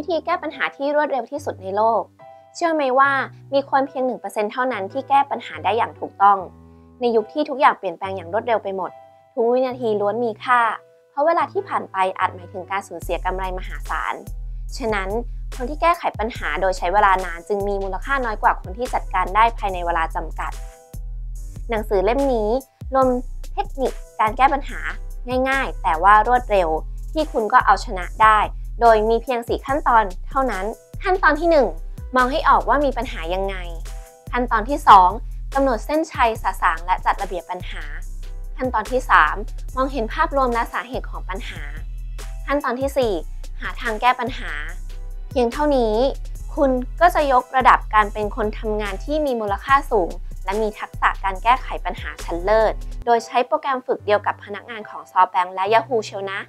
วิธีแก้ปัญหาที่รวดเร็วที่สุดในโลก เชื่อไหมว่ามีคนเพียง 1%เท่านั้นที่แก้ปัญหาได้อย่างถูกต้อง ในยุคที่ทุกอย่างเปลี่ยนแปลงอย่างรวดเร็วไปหมด ทุกวินาทีล้วนมีค่า เพราะเวลาที่ผ่านไปอาจหมายถึงการสูญเสียกำไรมหาศาล ฉะนั้นคนที่แก้ไขปัญหาโดยใช้เวลานานจึงมีมูลค่าน้อยกว่าคนที่จัดการได้ภายในเวลาจำกัด หนังสือเล่มนี้รวมเทคนิคการแก้ปัญหาง่ายๆ แต่ว่ารวดเร็วที่คุณก็เอาชนะได้ โดยมีเพียง 4 ขั้นตอนเท่านั้น ขั้นตอนที่ 1 มองให้ออกว่ามีปัญหายังไง ขั้นตอนที่ 2กำหนดเส้นชัยสะสางและจัดระเบียบปัญหา ขั้นตอนที่ 3 มองเห็นภาพรวมและสาเหตุของปัญหา ขั้นตอนที่ 4 หาทางแก้ปัญหา เพียงเท่านี้ คุณก็จะยกระดับการเป็นคนทำงานที่มีมูลค่าสูง และมีทักษะการแก้ไขปัญหาชั้นเลิศ โดยใช้โปรแกรมฝึกเดียวกับพนักงานของซอฟแบงและ Yahoo เชียวนะ